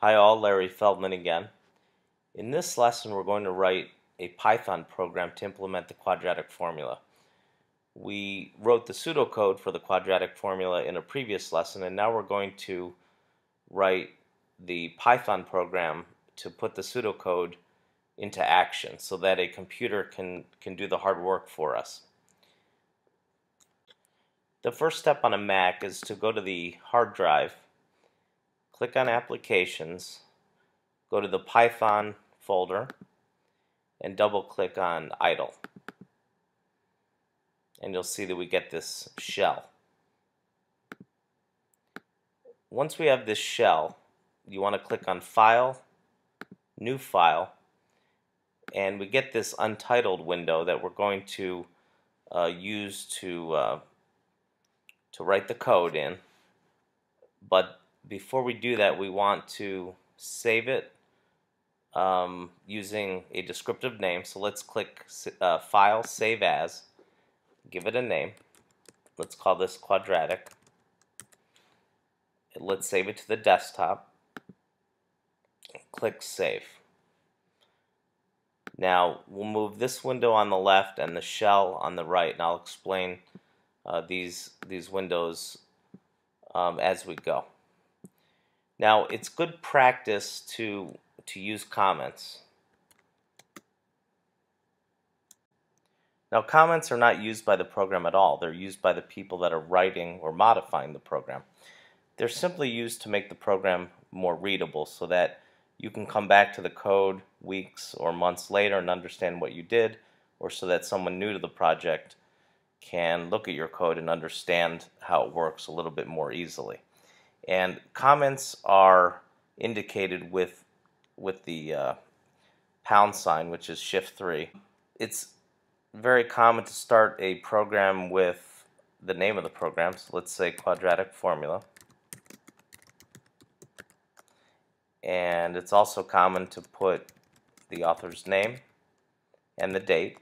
Hi all, Larry Feldman again. In this lesson we're going to write a Python program to implement the quadratic formula. We wrote the pseudocode for the quadratic formula in a previous lesson and now we're going to write the Python program to put the pseudocode into action so that a computer can, can do the hard work for us. The first step on a Mac is to go to the hard drive click on Applications, go to the Python folder, and double click on Idle. And you'll see that we get this shell. Once we have this shell, you want to click on File, New File, and we get this untitled window that we're going to uh, use to uh, to write the code in. But before we do that, we want to save it um, using a descriptive name. So let's click uh, File, Save As, give it a name. Let's call this quadratic. Let's save it to the desktop. Click Save. Now we'll move this window on the left and the shell on the right, and I'll explain uh, these these windows um, as we go. Now it's good practice to to use comments. Now comments are not used by the program at all. They're used by the people that are writing or modifying the program. They're simply used to make the program more readable so that you can come back to the code weeks or months later and understand what you did or so that someone new to the project can look at your code and understand how it works a little bit more easily. And comments are indicated with with the uh, pound sign, which is shift 3. It's very common to start a program with the name of the program. So let's say quadratic formula. And it's also common to put the author's name and the date.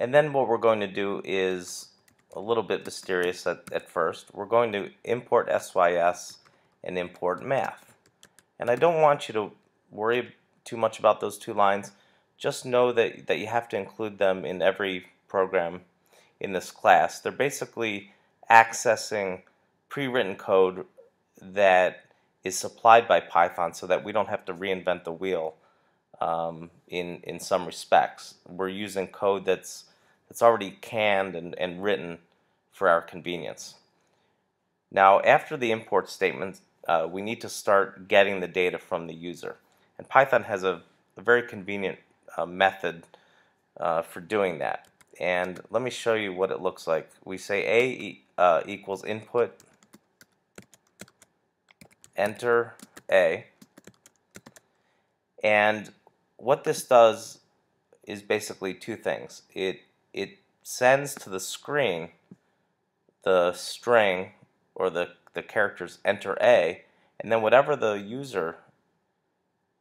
And then what we're going to do is a little bit mysterious at, at first. We're going to import SYS and import math. And I don't want you to worry too much about those two lines. Just know that, that you have to include them in every program in this class. They're basically accessing pre-written code that is supplied by Python so that we don't have to reinvent the wheel um, in, in some respects. We're using code that's it's already canned and, and written for our convenience. Now, after the import statement, uh, we need to start getting the data from the user. And Python has a, a very convenient uh, method uh, for doing that. And let me show you what it looks like. We say A e uh, equals input, enter A. And what this does is basically two things. It it sends to the screen the string or the, the characters enter A, and then whatever the user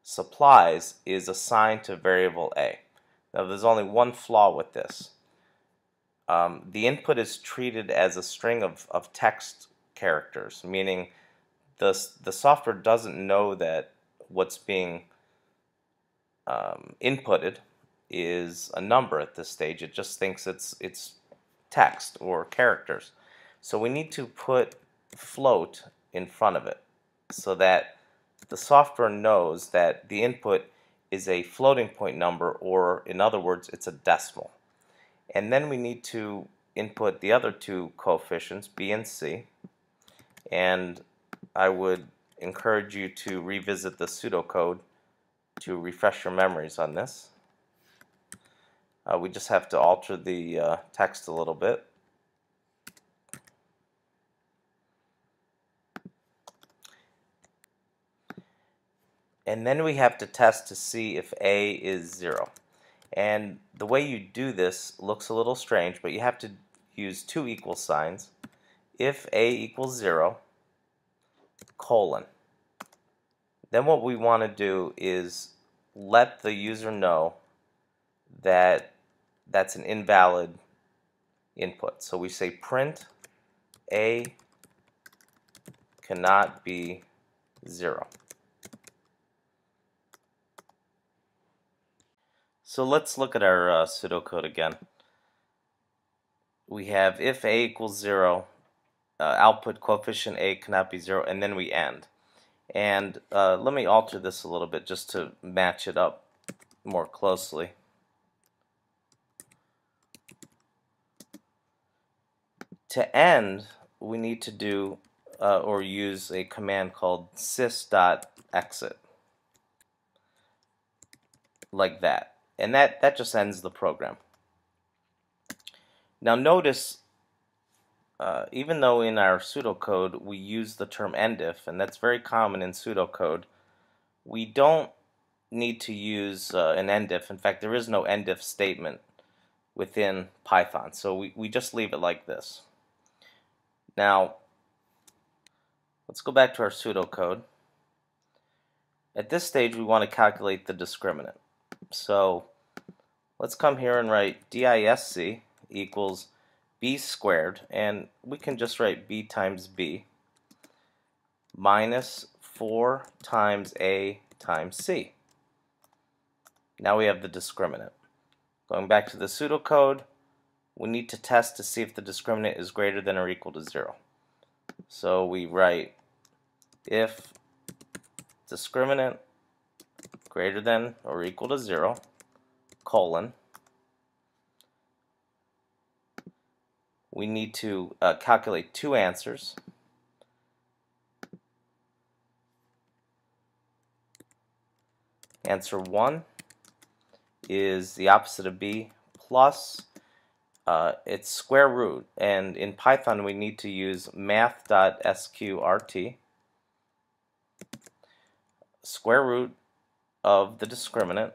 supplies is assigned to variable A. Now there's only one flaw with this. Um, the input is treated as a string of, of text characters, meaning the, the software doesn't know that what's being um, inputted is a number at this stage. It just thinks it's it's text or characters. So we need to put float in front of it so that the software knows that the input is a floating point number or in other words it's a decimal. And then we need to input the other two coefficients b and c and I would encourage you to revisit the pseudocode to refresh your memories on this. Uh, we just have to alter the uh, text a little bit. And then we have to test to see if A is 0. And the way you do this looks a little strange, but you have to use two equal signs. If A equals 0, colon. Then what we want to do is let the user know that that's an invalid input. So we say print a cannot be 0. So let's look at our uh, pseudocode again. We have if a equals 0, uh, output coefficient a cannot be 0, and then we end. And uh, let me alter this a little bit just to match it up more closely. To end, we need to do uh, or use a command called sys.exit like that. And that that just ends the program. Now notice uh, even though in our pseudocode we use the term endif and that's very common in pseudocode we don't need to use uh, an endif in fact there is no endif statement within Python. So we, we just leave it like this now Let's go back to our pseudocode. At this stage, we want to calculate the discriminant. So let's come here and write DISC equals b squared, and we can just write b times b minus 4 times a times c. Now we have the discriminant. Going back to the pseudocode, we need to test to see if the discriminant is greater than or equal to 0. So we write if discriminant greater than or equal to 0, colon, we need to uh, calculate two answers. Answer 1 is the opposite of b plus uh, its square root. And in Python, we need to use math.sqrt square root of the discriminant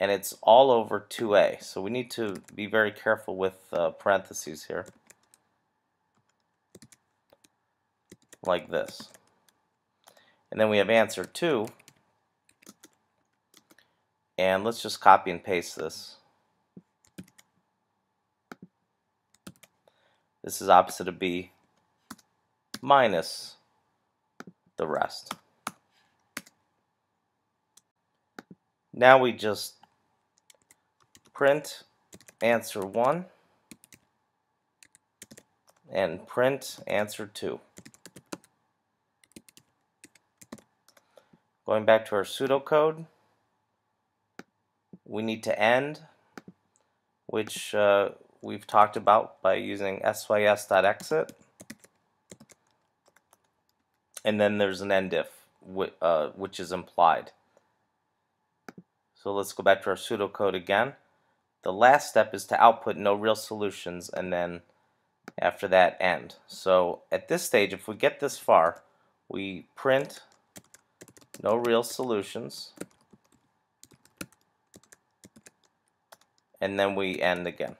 and it's all over 2a. So we need to be very careful with uh, parentheses here. Like this. And then we have answer 2. And let's just copy and paste this. This is opposite of b minus the rest. Now we just print answer 1 and print answer 2. Going back to our pseudocode, we need to end, which uh, we've talked about by using sys.exit and then there's an endif, uh, which is implied. So let's go back to our pseudocode again. The last step is to output no real solutions and then after that end. So at this stage, if we get this far, we print no real solutions and then we end again.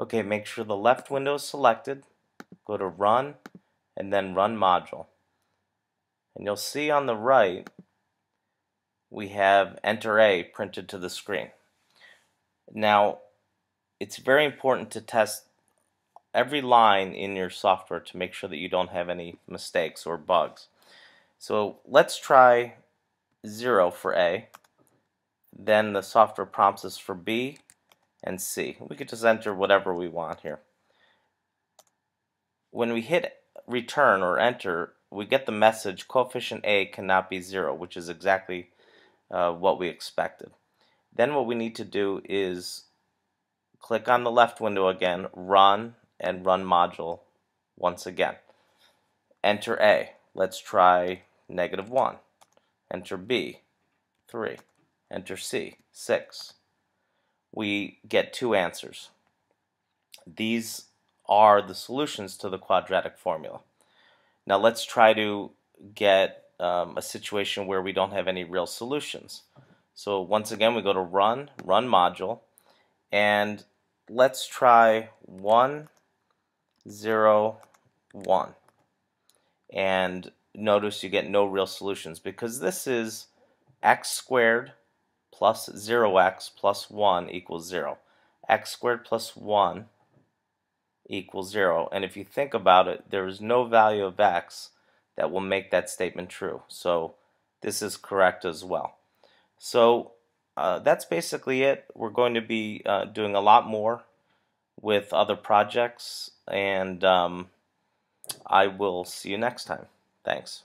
Okay, make sure the left window is selected. Go to Run, and then run module. And you'll see on the right we have enter A printed to the screen. Now it's very important to test every line in your software to make sure that you don't have any mistakes or bugs. So let's try 0 for A. Then the software prompts us for B and C. We could just enter whatever we want here. When we hit return or enter, we get the message coefficient A cannot be 0, which is exactly uh, what we expected. Then what we need to do is click on the left window again, run, and run module once again. Enter A. Let's try negative 1. Enter B, 3. Enter C, 6. We get two answers. These are the solutions to the quadratic formula. Now let's try to get um, a situation where we don't have any real solutions. So once again we go to run, run module, and let's try 1, 0, 1. And notice you get no real solutions because this is x squared plus 0x plus 1 equals 0. x squared plus 1 equals 0. And if you think about it, there is no value of x that will make that statement true. So this is correct as well. So uh, that's basically it. We're going to be uh, doing a lot more with other projects, and um, I will see you next time. Thanks.